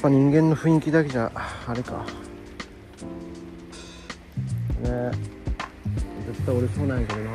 っぱ人間の雰囲気だけじゃあれか。ね。絶対折れそうなんやけどな。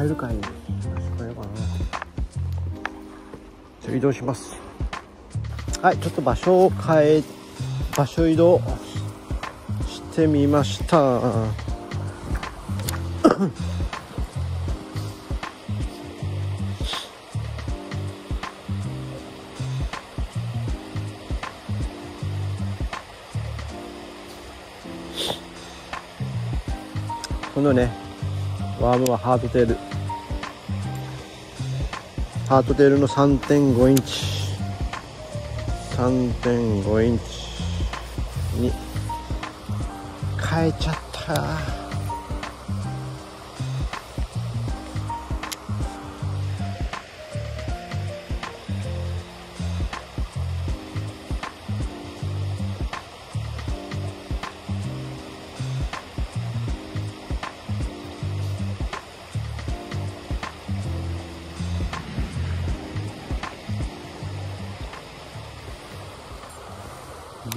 場所変えるかい場所変えようかな。じゃ移動します。はいちょっと場所を変え場所移動してみました。今度ねワームはハートテール。ハートテールの3.5インチ。3.5インチに変えちゃった。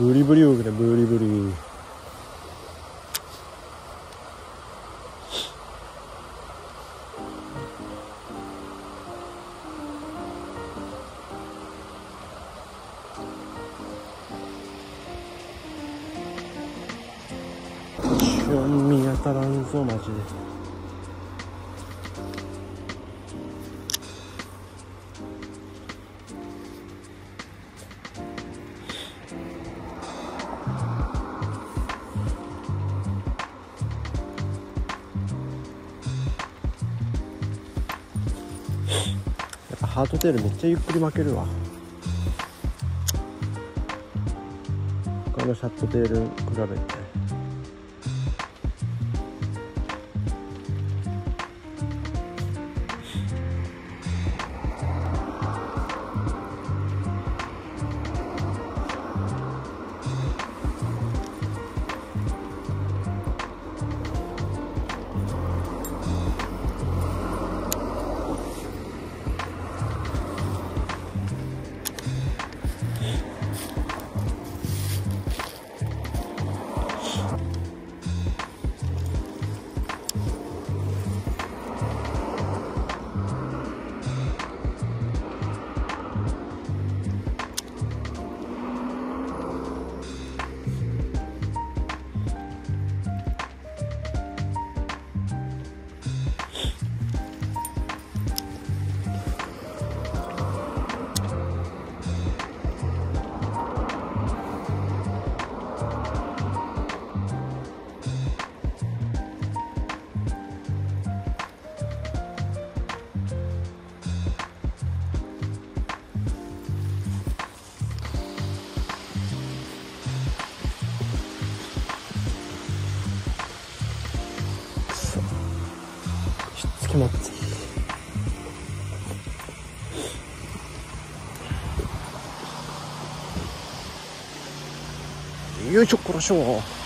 ブリブリ動くねブリブリ。ちょ見当たらんぞマジで。やっぱハートテールめっちゃゆっくり巻けるわ。他のシャットテール比べて。よいしょ殺しょ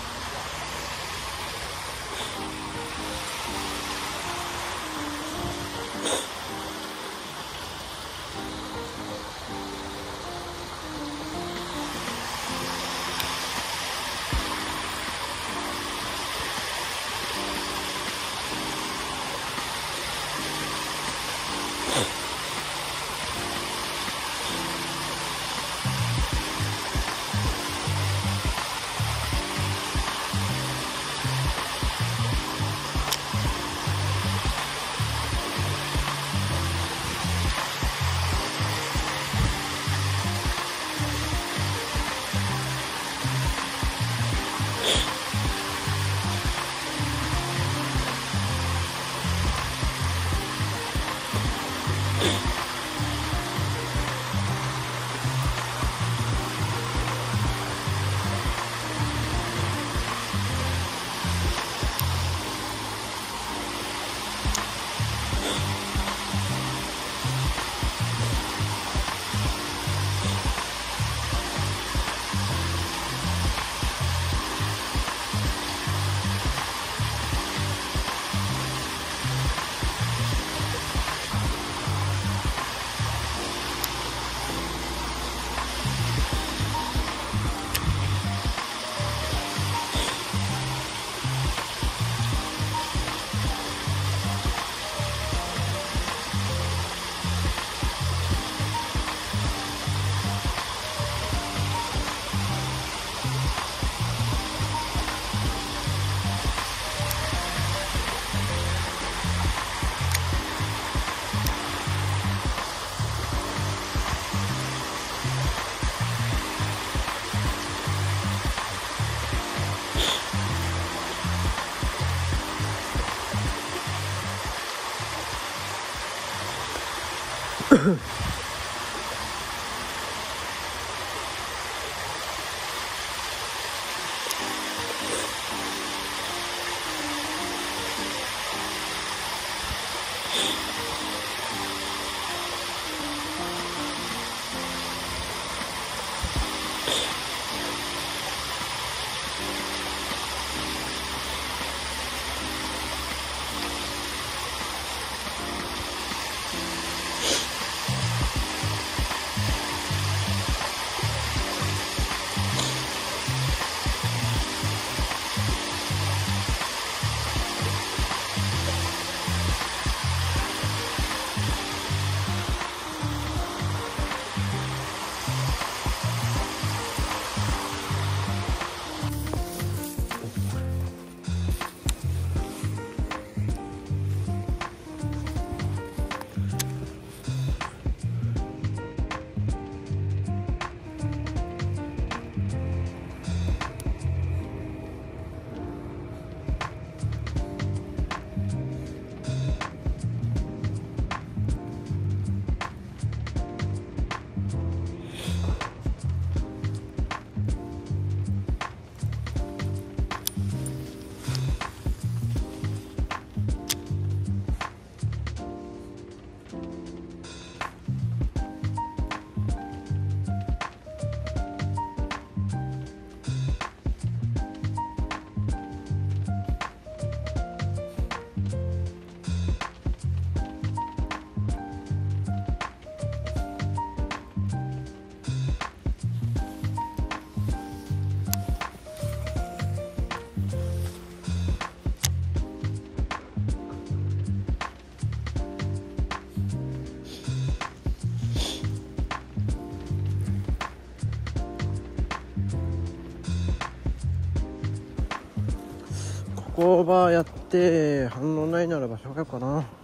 Ugh. 工場やって反応ないなら場所変えようかな。